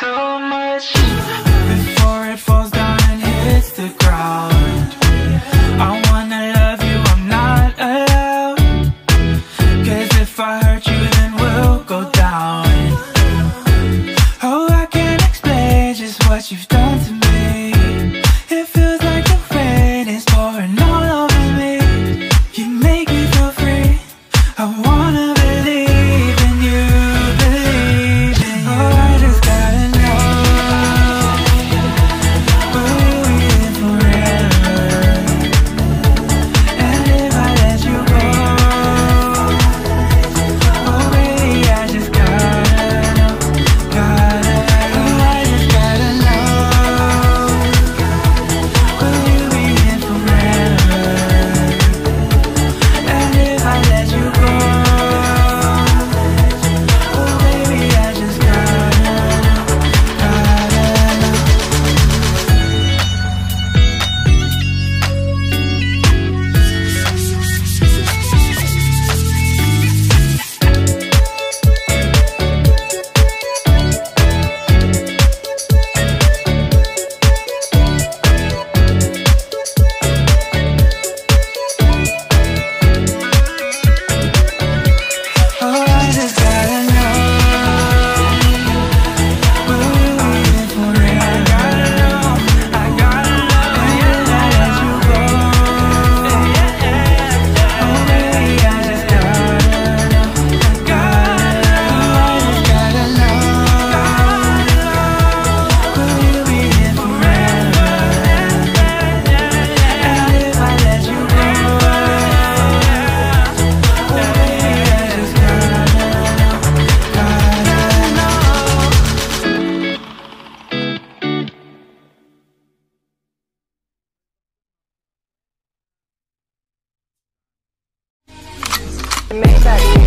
so much. Before it falls down and hits the ground I wanna love you, I'm not allowed. Cause if I hurt you then we'll go down. Oh, I can't explain just what you've done. Make that